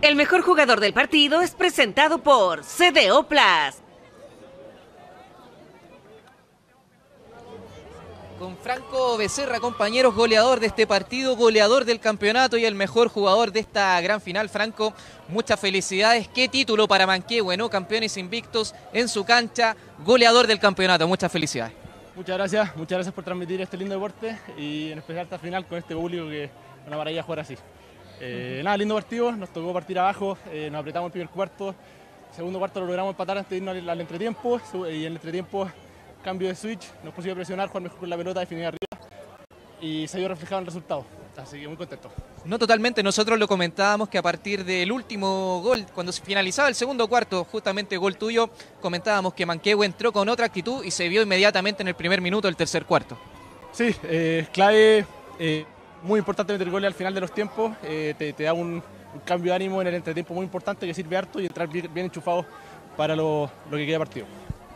El mejor jugador del partido es presentado por CDO Plus. Con Franco Becerra, compañeros, goleador de este partido, goleador del campeonato y el mejor jugador de esta gran final. Franco, muchas felicidades. Qué título para Manquehue, ¿no? Campeones invictos en su cancha, goleador del campeonato. Muchas felicidades. Muchas gracias, muchas gracias por transmitir este lindo deporte y en especial esta final con este público que es una maravilla jugar así. Eh, nada, lindo partido, nos tocó partir abajo, eh, nos apretamos el primer cuarto, segundo cuarto lo logramos empatar antes de irnos al, al entretiempo y en el entretiempo cambio de switch, nos pusimos a presionar, jugar mejor con la pelota, definir arriba y se vio reflejado en el resultado. Así que muy contento. No totalmente, nosotros lo comentábamos que a partir del último gol, cuando se finalizaba el segundo cuarto, justamente gol tuyo, comentábamos que Manquehue entró con otra actitud y se vio inmediatamente en el primer minuto del tercer cuarto. Sí, eh, clave, muy importante meter goles al final de los tiempos, eh, te, te, da un, un, cambio de ánimo en el entretiempo muy importante que sirve harto y entrar bien, bien enchufado para lo, lo que queda partido.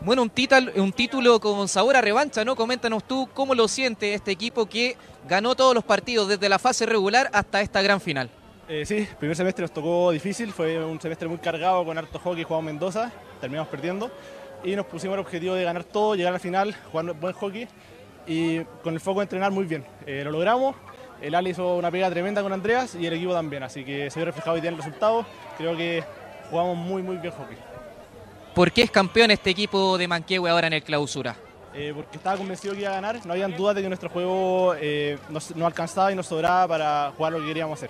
Bueno, un, título, un título con sabor a revancha, ¿no? Coméntanos tú cómo lo siente este equipo que ganó todos los partidos desde la fase regular hasta esta gran final. Eh, sí, el primer semestre nos tocó difícil, fue un semestre muy cargado con harto hockey, jugamos Mendoza, terminamos perdiendo y nos pusimos el objetivo de ganar todo, llegar a la final, jugar buen hockey y con el foco de entrenar muy bien. Eh, lo logramos, el Ali hizo una pega tremenda con Andreas y el equipo también, así que se vio reflejado hoy día en el resultado, creo que jugamos muy muy bien hockey. ¿Por qué es campeón este equipo de Manquehue ahora en el clausura? Eh, porque estaba convencido que iba a ganar, no habían dudas de que nuestro juego eh, nos, nos, alcanzaba y nos sobraba para jugar lo que queríamos hacer.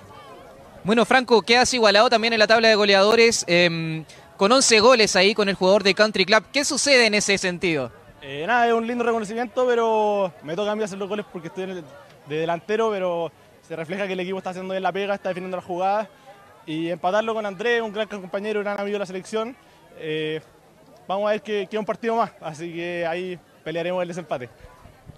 Bueno, Franco, quedas igualado también en la tabla de goleadores, eh, con 11 goles ahí con el jugador de Country Club. ¿Qué sucede en ese sentido? Eh, nada, es un lindo reconocimiento, pero me toca a mí hacer los goles porque estoy el, de delantero, pero se refleja que el equipo está haciendo bien la pega, está definiendo las jugadas y empatarlo con Andrés, un gran compañero, un gran amigo de la selección. Eh, vamos a ver que queda un partido más, así que ahí pelearemos el desempate.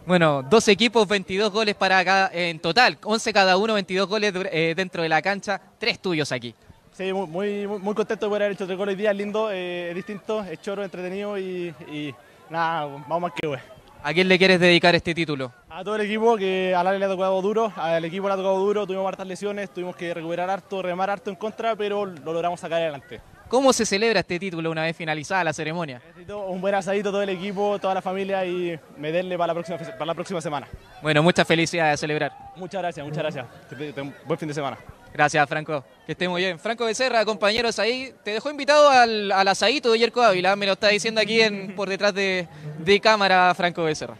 Bueno, dos equipos, 22 goles para cada, en total, 11 cada uno, 22 goles eh, dentro de la cancha, tres tuyos aquí. Sí, muy, muy, muy contento de poder haber hecho tres goles hoy día, es lindo, eh, es distinto, es choro, entretenido y, y nada, vamos más que güey. ¿A quién le quieres dedicar este título? A todo el equipo, que al área le ha tocado duro, al equipo le ha tocado duro, tuvimos hartas lesiones, tuvimos que recuperar harto, remar harto en contra, pero lo logramos sacar adelante. ¿Cómo se celebra este título una vez finalizada la ceremonia? Necesito un buen asadito todo el equipo, toda la familia y meterle para la próxima, para la próxima semana. Bueno, muchas felicidades a celebrar. Muchas gracias, muchas gracias. Buen fin de semana. Gracias, Franco. Que esté muy bien. Franco Becerra, compañeros ahí, te dejó invitado al, al asadito de Yerko Ávila, me lo está diciendo aquí en, por detrás de, de cámara Franco Becerra.